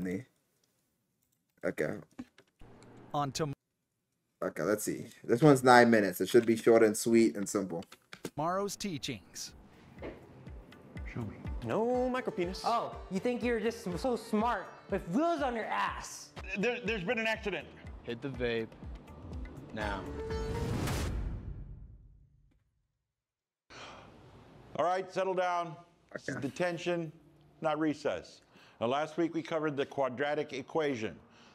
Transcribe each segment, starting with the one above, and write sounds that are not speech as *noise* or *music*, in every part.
me. Okay. On to Okay, let's see. This one's nine minutes. It should be short and sweet and simple. tomorrow's teachings. Show me. No micro penis. Oh, you think you're just so smart with wheels on your ass? There, there's been an accident. Hit the vape. Now. All right, settle down. This is detention, not recess. Now, last week we covered the quadratic equation.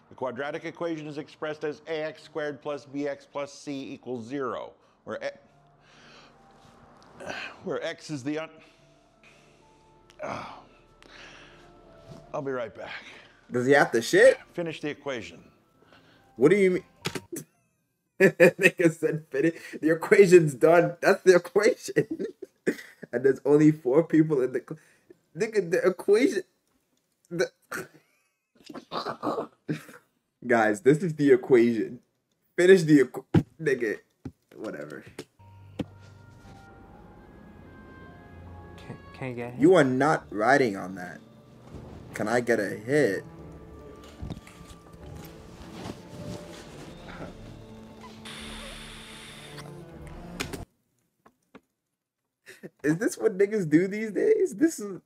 The quadratic equation is expressed as ax squared plus bx plus c equals zero, where, e- where x is the un. Oh. I'll be right back. Does he have to shit? Finish the equation. What do you mean? *laughs* Nigga said finish. The equation's done. That's the equation. *laughs* and there's only four people in the. Nigga, the equation. The... Guys, this is the equation. Finish the equ- nigga. Whatever. Can, can you get him? You are not riding on that. Can I get a hit? Is this what niggas do these days? This is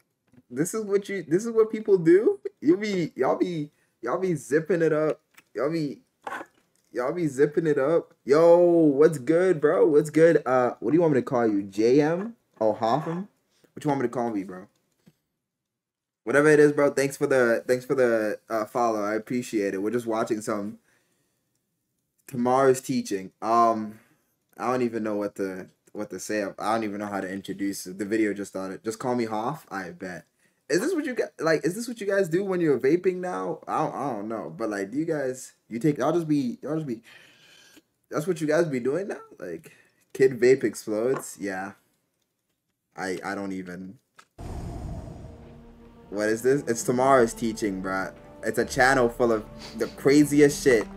this is what you this is what people do? You be y'all be y'all be zipping it up. Y'all be y'all be zipping it up. Yo, what's good, bro? What's good? Uh what do you want me to call you? JM? Oh Hoffman? What do you want me to call me, bro? Whatever it is, bro. Thanks for the thanks for the uh, follow. I appreciate it. We're just watching some tomorrow's teaching. Um, I don't even know what to what to say. I don't even know how to introduce. The video just started. Just call me Hoff. I bet. Is this what you guys like? Is this what you guys do when you're vaping now? I don't, I don't know, but like, do you guys you take? Y'all just be y'all just be. That's what you guys be doing now. Like, kid vape explodes. Yeah. I I don't even. What is this? It's tomorrow's teaching, bruh. It's a channel full of the craziest shit.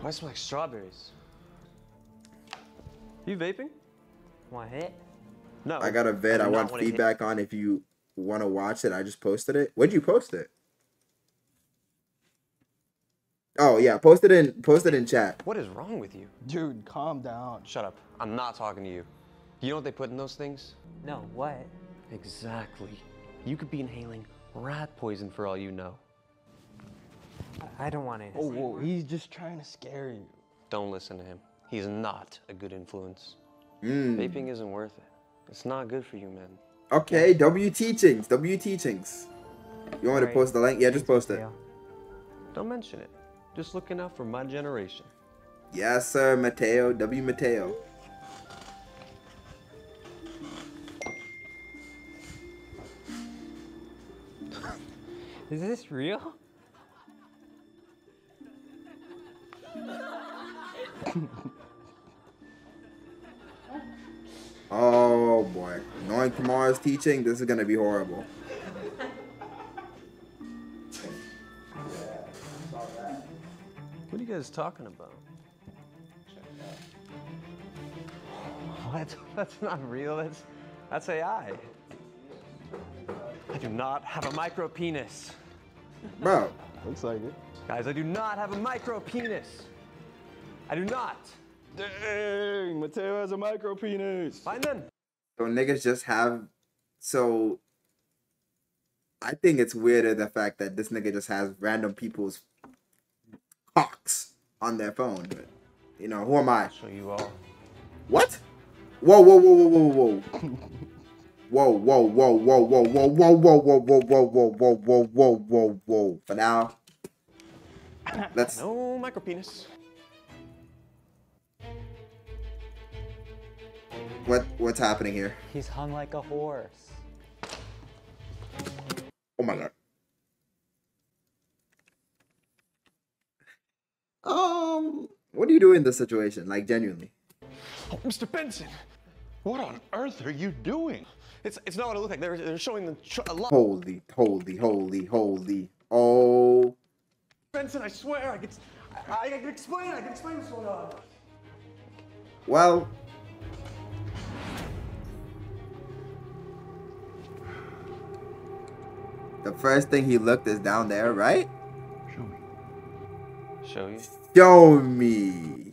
Why smell like strawberries? You vaping? Want a hit? No. I got a vid do I, want feedback on if you want to watch it. I just posted it. Where'd you post it? Oh yeah, post it in post it in chat. What is wrong with you? Dude, calm down. Shut up. I'm not talking to you. You know what they put in those things? No, what? Exactly. You could be inhaling rat poison for all you know. I- I don't want to. Oh, whoa, he's just trying to scare you. Don't listen to him. He's not a good influence. Mm. Vaping isn't worth it. It's not good for you, man. Okay, W teachings, W teachings. You want me to post the link? Yeah, just post it. Don't mention it. Just looking out for my generation. Yes, sir, Mateo. W Mateo. *laughs* Is this real? *laughs* *laughs* Oh boy, knowing tomorrow's teaching, this is gonna be horrible. What are you guys talking about? What? That's not real. That's that's AI. I do not have a micro penis. Bro, Looks like it. Guys, I do not have a micro penis. I do not. Dang, Mateo has a micro penis. Fine then. So niggas just have so I think it's weirder the fact that this nigga just has random people's cocks on their phone. But you know, who am I? Show you all. What? Whoa, whoa, whoa, whoa, whoa, whoa. Whoa, whoa, whoa, whoa, whoa, whoa, whoa, whoa, whoa, whoa, whoa, whoa, whoa, whoa, whoa, whoa, whoa. For now, let's No micro what what's happening here? He's hung like a horse. Oh my god. Um, what do you do in this situation? Like genuinely. Mr. Benson, what on earth are you doing? It's it's not what it looked like. They're, they're showing the tr- a lot. Holy, holy, holy, holy. Oh, Benson, I swear, I can, I, I can explain. I can explain what's going on. well. The first thing he looked is down there, right? Show me. Show you. Show me.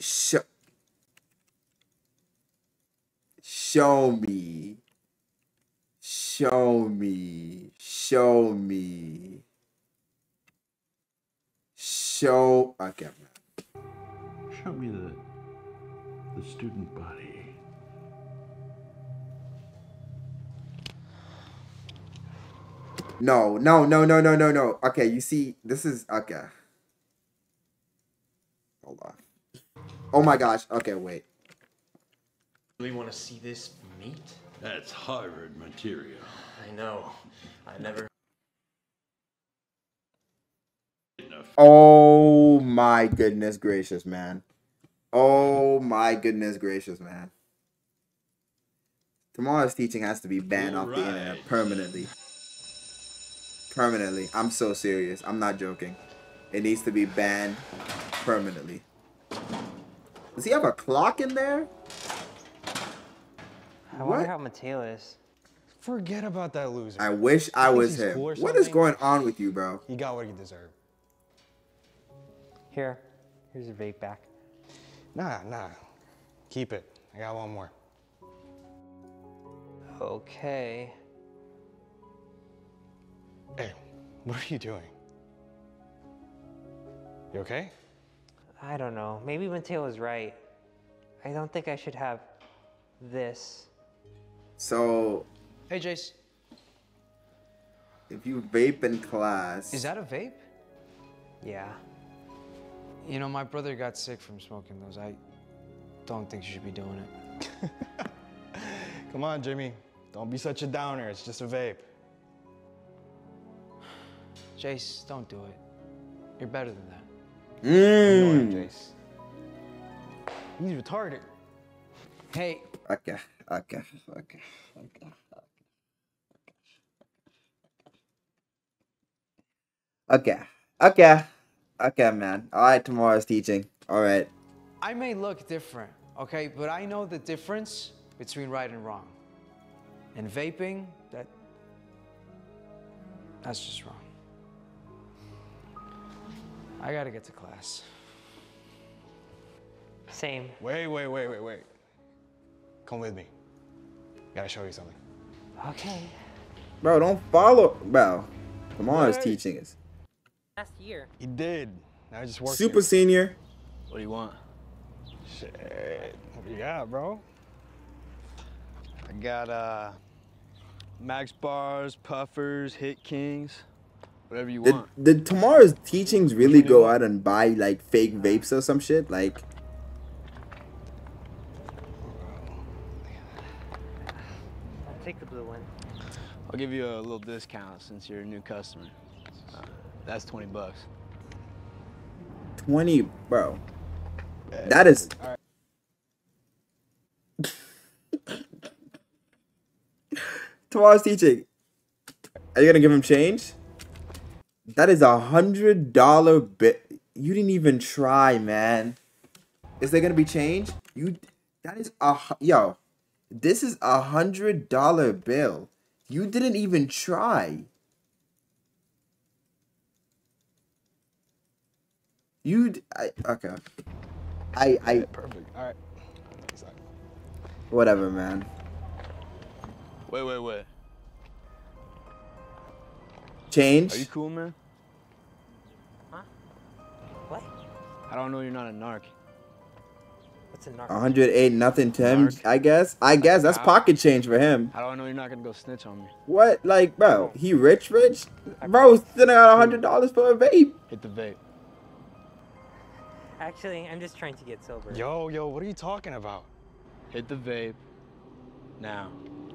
Show. Show me. Show me. Show me. Show. Okay, man. Show me the the student body. No, no, no, no, no, no, no. Okay, you see, this is okay. Hold on. Oh my gosh. Okay, wait. Really want to see this meat? That's Harvard material. I know. I never. Oh my goodness gracious, man. Oh my goodness gracious, man. Tomorrow's teaching has to be banned off the internet permanently. Permanently. I'm so serious. I'm not joking. It needs to be banned permanently. Does he have a clock in there? I What? wonder how Mateo is. Forget about that loser. I wish I Thinks was he's him. cool What is going on with you, bro? You got what you deserve. Here, here's your vape back. Nah, nah. Keep it. I got one more. Okay. Hey, what are you doing? You okay? I don't know. Maybe Mateo was right. I don't think I should have this. So, Hey, Jace. if you vape in class, Is that a vape? Yeah. You know, my brother got sick from smoking those. I don't think you should be doing it. *laughs* Come on, Jimmy. Don't be such a downer. It's just a vape. Jace, don't do it. You're better than that. Ignore him, Mm. Jace. He's retarded. Hey, Okay, okay, okay, okay. Okay, okay, okay, man. All right, tomorrow's teaching. All right. I may look different, okay? But I know the difference between right and wrong. And vaping, that that's just wrong. I gotta get to class. Same. Wait, wait, wait, wait, wait. Come with me. Gotta show you something. Okay. Bro, don't follow. Bro, tomorrow's Right. teaching us. Last year. He did. Now I just work. super senior. What do you want? Shit. What do you got, bro? I got uh, Max Bars, Puffers, Hit Kings, whatever you Did, want. did tomorrow's teachings really go out and buy like fake vapes or some shit? Like, I'll take the blue one. I'll give you a little discount since you're a new customer. Uh, that's 20 bucks. 20, bro. That is. *laughs* Tomorrow's teaching. Are you gonna give him change? That is a hundred dollar bit. You didn't even try, man. Is there gonna be change? You. That is a yo. This is a hundred dollar bill. You didn't even try. You. I, okay. I. I. Perfect. All right. Sorry. Whatever, man. Wait, wait, wait. Change. Are you cool, man? I don't know you're not a narc. What's a narc? 108 nothing to him, Mark. I guess. I guess that's How- pocket change for him. How do I know you're not gonna go snitch on me? What? Like, bro, he rich, rich? Bro, sending out $100 for a vape. Hit the vape. Actually, I'm just trying to get sober. Yo, yo, what are you talking about? Hit the vape. Now.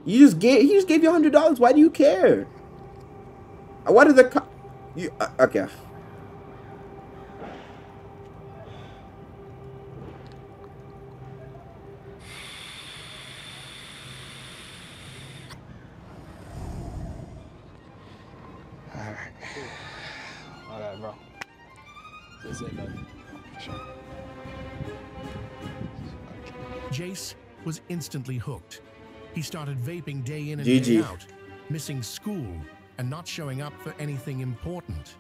You just gave he just gave you $100. Why do you care? What are the co- you uh, okay. That's it, bud. Sure. Jace was instantly hooked. He started vaping day in and day out, missing school, and not showing up for anything important.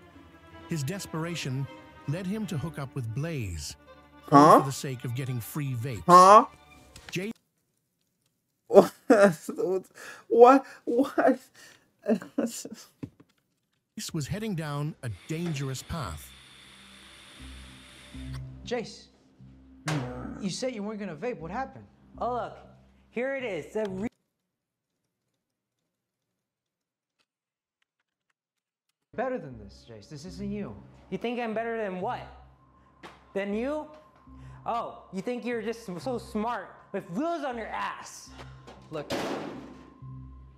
His desperation led him to hook up with Blaze, Huh? for the sake of getting free vapes. Huh? Jay *laughs* what? What? *laughs* Jace was heading down a dangerous path. Jace, you said you weren't gonna vape. What happened? Oh, look, here it is. The re- Better than this, Jace. This isn't you. you think I'm better than what? Than you? Oh, you think you're just so smart with wheels on your ass? Look,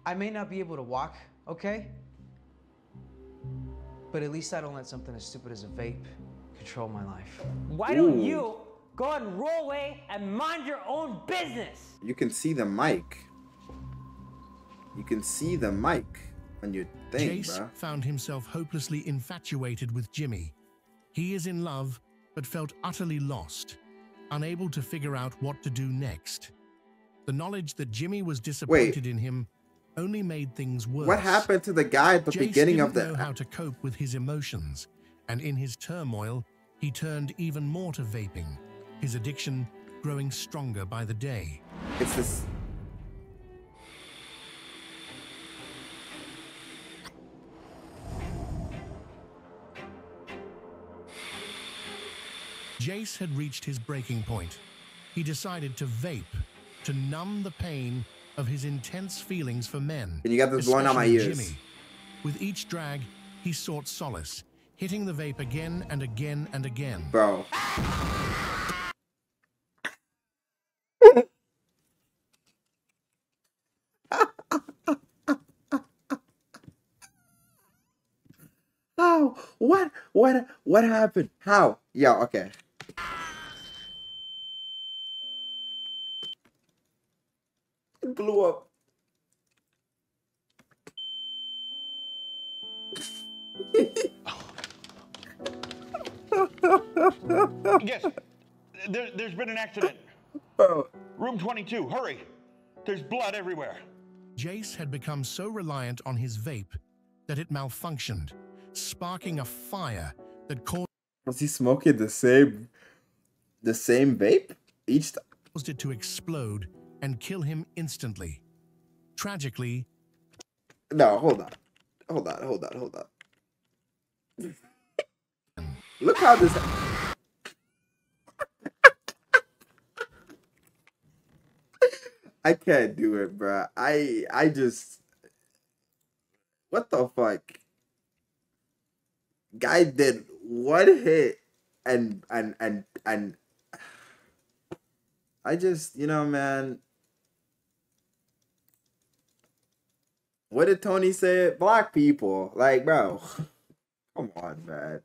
I may not be able to walk, okay? But at least I don't let something as stupid as a vape control my life. Why don't Ooh. you go and roll away and mind your own business? You can see the mic. You can see the mic on your thing, Jace bro. found himself hopelessly infatuated with Jimmy. He is in love, but felt utterly lost, unable to figure out what to do next. The knowledge that Jimmy was disappointed in him only made things worse. What happened to the guy at the Jace beginning didn't of know the? how to cope with his emotions, and in his turmoil, he turned even more to vaping, his addiction growing stronger by the day. It's this. Jace had reached his breaking point. He decided to vape to numb the pain of his intense feelings for men. And you got this blowing out my ears. Jimmy. With each drag, he sought solace, hitting the vape again and again and again. Bro. How? What? What? What happened? How? Yeah. Okay. It blew up. Yes, there, there's been an accident. Bro. Room 22, hurry. There's blood everywhere. Jace had become so reliant on his vape that it malfunctioned, sparking a fire that caused Was he smoking the same, the same vape each time? it to explode and kill him instantly. Tragically, No, hold on, hold on, hold on, hold on. Look how this. I can't do it, bro. I I just. What the fuck? Guy did one hit, and and and and. I just, you know, man. What did Tony say? Black people, like, bro. *sighs* Come on, man.